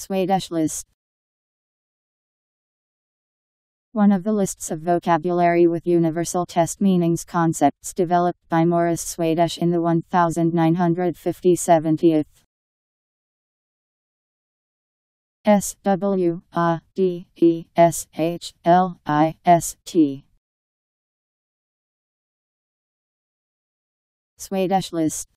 Swadesh list. One of the lists of vocabulary with universal test meanings concepts developed by Morris Swadesh in the 1950 S W A D E S H L I S T. Swadesh list.